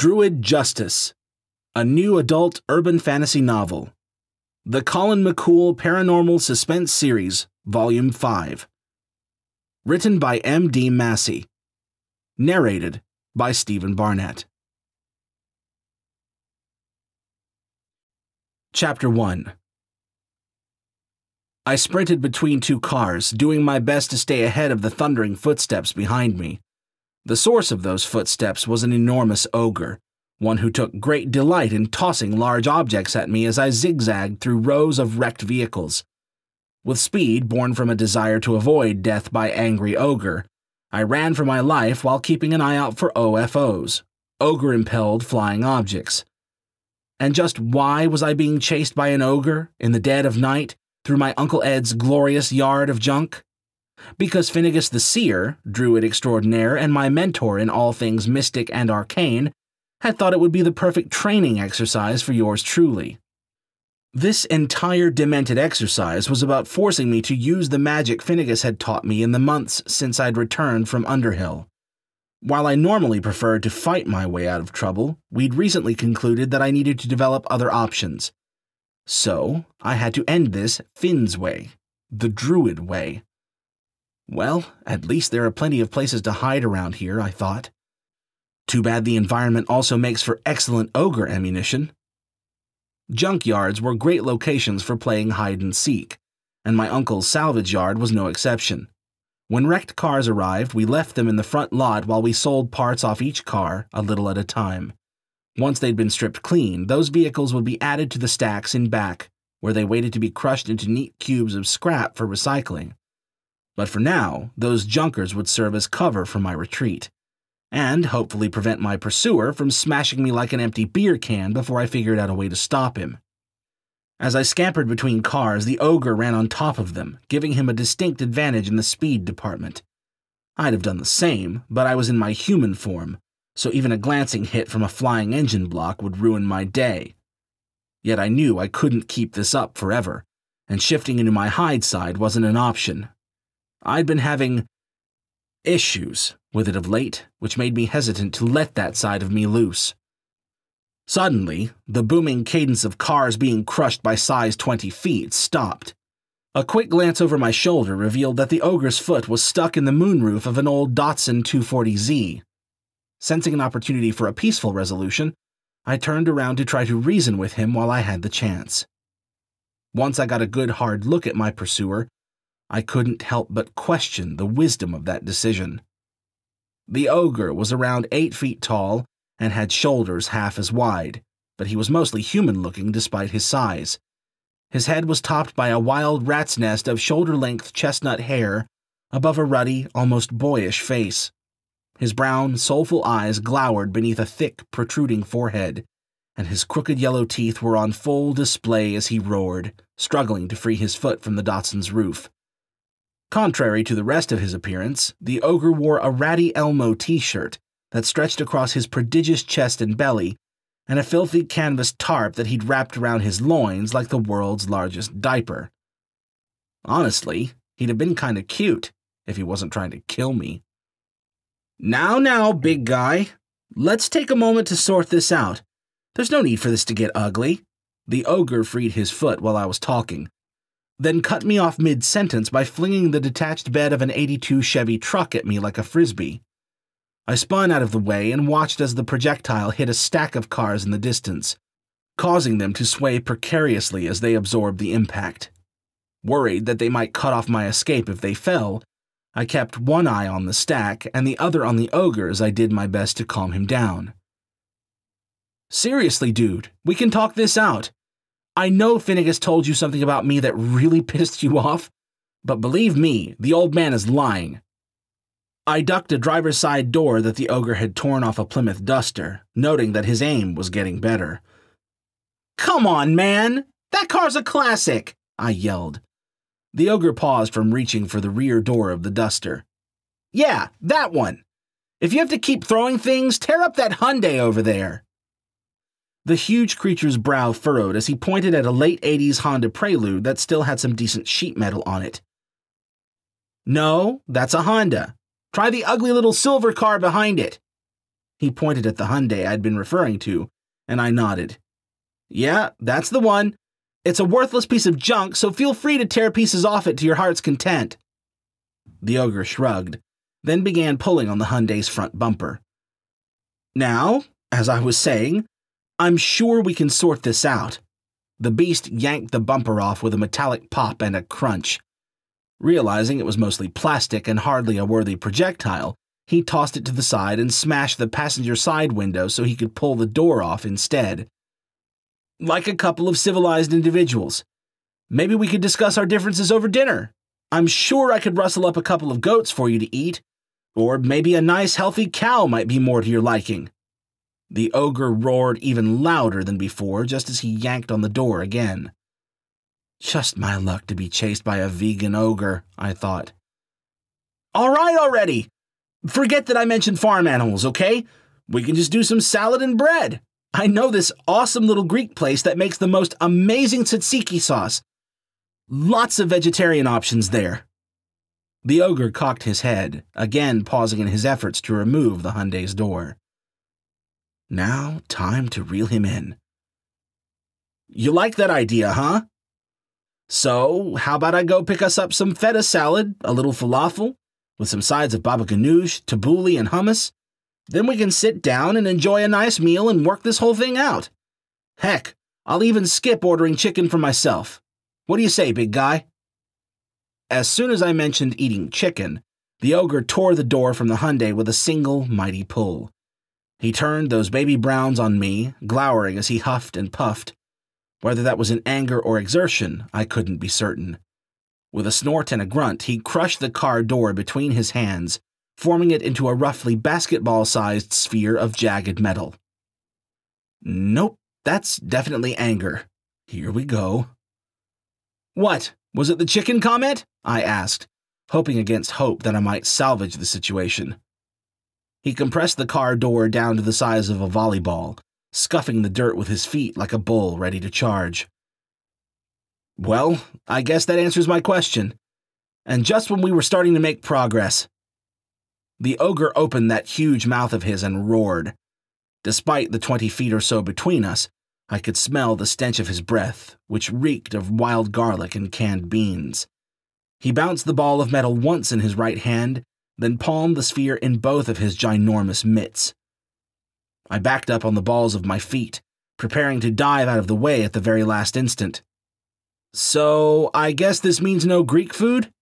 Druid Justice, a new adult urban fantasy novel. The Colin McCool Paranormal Suspense Series, Volume 5. Written by M.D. Massey. Narrated by Steven Barnett. Chapter 1 I sprinted between two cars, doing my best to stay ahead of the thundering footsteps behind me. The source of those footsteps was an enormous ogre, one who took great delight in tossing large objects at me as I zigzagged through rows of wrecked vehicles. With speed born from a desire to avoid death by angry ogre, I ran for my life while keeping an eye out for OFOs, ogre impelled flying objects. And just why was I being chased by an ogre in the dead of night through my Uncle Ed's glorious yard of junk? Because Finnegas the Seer, druid extraordinaire and my mentor in all things mystic and arcane, had thought it would be the perfect training exercise for yours truly. This entire demented exercise was about forcing me to use the magic Finnegas had taught me in the months since I'd returned from Underhill. While I normally preferred to fight my way out of trouble, we'd recently concluded that I needed to develop other options. So, I had to end this Finn's way, the Druid way. Well, at least there are plenty of places to hide around here, I thought. Too bad the environment also makes for excellent ogre ammunition. Junkyards were great locations for playing hide and seek, and my uncle's salvage yard was no exception. When wrecked cars arrived, we left them in the front lot while we sold parts off each car, a little at a time. Once they'd been stripped clean, those vehicles would be added to the stacks in back, where they waited to be crushed into neat cubes of scrap for recycling. But for now, those junkers would serve as cover for my retreat, and hopefully prevent my pursuer from smashing me like an empty beer can before I figured out a way to stop him. As I scampered between cars, the ogre ran on top of them, giving him a distinct advantage in the speed department. I'd have done the same, but I was in my human form, so even a glancing hit from a flying engine block would ruin my day. Yet I knew I couldn't keep this up forever, and shifting into my Hyde side wasn't an option. I'd been having issues with it of late, which made me hesitant to let that side of me loose. Suddenly, the booming cadence of cars being crushed by size 20 feet stopped. A quick glance over my shoulder revealed that the ogre's foot was stuck in the moonroof of an old Datsun 240Z. Sensing an opportunity for a peaceful resolution, I turned around to try to reason with him while I had the chance. Once I got a good hard look at my pursuer, I couldn't help but question the wisdom of that decision. The ogre was around eight feet tall and had shoulders half as wide, but he was mostly human looking despite his size. His head was topped by a wild rat's nest of shoulder length chestnut hair above a ruddy, almost boyish face. His brown, soulful eyes glowered beneath a thick, protruding forehead, and his crooked yellow teeth were on full display as he roared, struggling to free his foot from the Datsun's roof. Contrary to the rest of his appearance, the ogre wore a ratty Elmo t shirt that stretched across his prodigious chest and belly, and a filthy canvas tarp that he'd wrapped around his loins like the world's largest diaper. Honestly, he'd have been kinda cute if he wasn't trying to kill me. Now, now, big guy, let's take a moment to sort this out. There's no need for this to get ugly. The ogre freed his foot while I was talking, then cut me off mid sentence by flinging the detached bed of an 82 Chevy truck at me like a frisbee. I spun out of the way and watched as the projectile hit a stack of cars in the distance, causing them to sway precariously as they absorbed the impact. Worried that they might cut off my escape if they fell, I kept one eye on the stack and the other on the ogre as I did my best to calm him down. Seriously, dude, we can talk this out. I know Finnegas told you something about me that really pissed you off, but believe me, the old man is lying. I ducked a driver's side door that the ogre had torn off a Plymouth Duster, noting that his aim was getting better. Come on, man! That car's a classic! I yelled. The ogre paused from reaching for the rear door of the Duster. Yeah, that one! If you have to keep throwing things, tear up that Hyundai over there. The huge creature's brow furrowed as he pointed at a late 80s Honda Prelude that still had some decent sheet metal on it. No, that's a Honda. Try the ugly little silver car behind it. He pointed at the Hyundai I'd been referring to, and I nodded. Yeah, that's the one. It's a worthless piece of junk, so feel free to tear pieces off it to your heart's content. The ogre shrugged, then began pulling on the Hyundai's front bumper. Now, as I was saying, I'm sure we can sort this out. The beast yanked the bumper off with a metallic pop and a crunch. Realizing it was mostly plastic and hardly a worthy projectile, he tossed it to the side and smashed the passenger side window so he could pull the door off instead. Like a couple of civilized individuals. Maybe we could discuss our differences over dinner. I'm sure I could rustle up a couple of goats for you to eat, or maybe a nice healthy cow might be more to your liking. The ogre roared even louder than before just as he yanked on the door again. Just my luck to be chased by a vegan ogre, I thought. All right already! Forget that I mentioned farm animals, okay? We can just do some salad and bread. I know this awesome little Greek place that makes the most amazing tzatziki sauce. Lots of vegetarian options there. The ogre cocked his head, again pausing in his efforts to remove the Hyundai's door. Now, time to reel him in. You like that idea, huh? So, how about I go pick us up some feta salad, a little falafel, with some sides of baba ganoush, tabbouleh, and hummus? Then we can sit down and enjoy a nice meal and work this whole thing out. Heck, I'll even skip ordering chicken for myself. What do you say, big guy? As soon as I mentioned eating chicken, the ogre tore the door from the Hyundai with a single mighty pull. He turned those baby browns on me, glowering as he huffed and puffed. Whether that was in anger or exertion, I couldn't be certain. With a snort and a grunt, he crushed the car door between his hands, forming it into a roughly basketball sized sphere of jagged metal. Nope, that's definitely anger. Here we go. What? Was it the chicken comment? I asked, hoping against hope that I might salvage the situation. He compressed the car door down to the size of a volleyball, scuffing the dirt with his feet like a bull ready to charge. Well, I guess that answers my question. And just when we were starting to make progress, the ogre opened that huge mouth of his and roared. Despite the twenty feet or so between us, I could smell the stench of his breath, which reeked of wild garlic and canned beans. He bounced the ball of metal once in his right hand then palmed the sphere in both of his ginormous mitts. I backed up on the balls of my feet, preparing to dive out of the way at the very last instant. So, I guess this means no Greek food?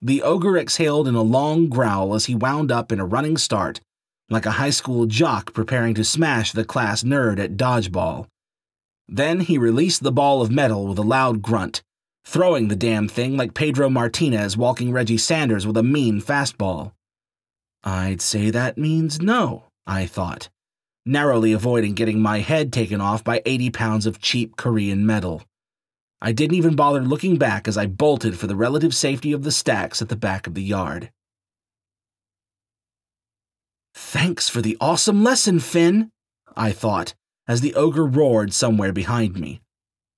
The ogre exhaled in a long growl as he wound up in a running start, like a high school jock preparing to smash the class nerd at dodgeball. Then he released the ball of metal with a loud grunt throwing the damn thing like Pedro Martinez walking Reggie Sanders with a mean fastball. I'd say that means no, I thought, narrowly avoiding getting my head taken off by 80 pounds of cheap Korean metal. I didn't even bother looking back as I bolted for the relative safety of the stacks at the back of the yard. Thanks for the awesome lesson, Finn, I thought, as the ogre roared somewhere behind me.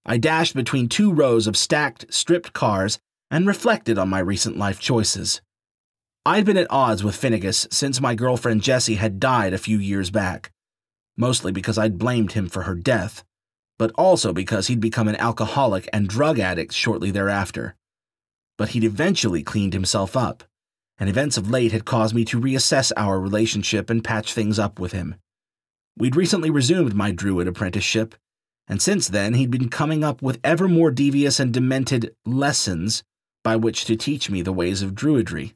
I dashed between two rows of stacked, stripped cars and reflected on my recent life choices. I'd been at odds with Finnegas since my girlfriend Jessie had died a few years back, mostly because I'd blamed him for her death, but also because he'd become an alcoholic and drug addict shortly thereafter. But he'd eventually cleaned himself up, and events of late had caused me to reassess our relationship and patch things up with him. We'd recently resumed my druid apprenticeship, and since then he'd been coming up with ever more devious and demented lessons by which to teach me the ways of druidry.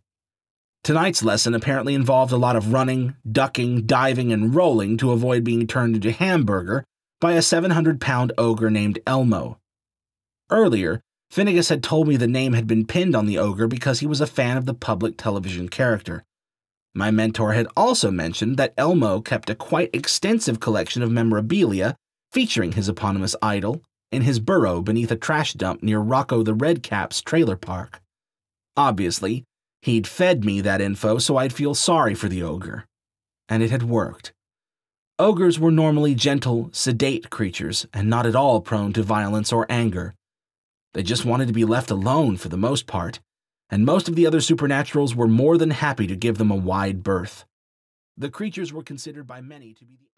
Tonight's lesson apparently involved a lot of running, ducking, diving, and rolling to avoid being turned into hamburger by a 700 pound ogre named Elmo. Earlier, Finnegas had told me the name had been pinned on the ogre because he was a fan of the public television character. My mentor had also mentioned that Elmo kept a quite extensive collection of memorabilia featuring his eponymous idol in his burrow beneath a trash dump near Rocco the Redcap's trailer park. Obviously, he'd fed me that info so I'd feel sorry for the ogre. And it had worked. Ogres were normally gentle, sedate creatures and not at all prone to violence or anger. They just wanted to be left alone for the most part, and most of the other supernaturals were more than happy to give them a wide berth. The creatures were considered by many to be the.